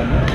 Banyak.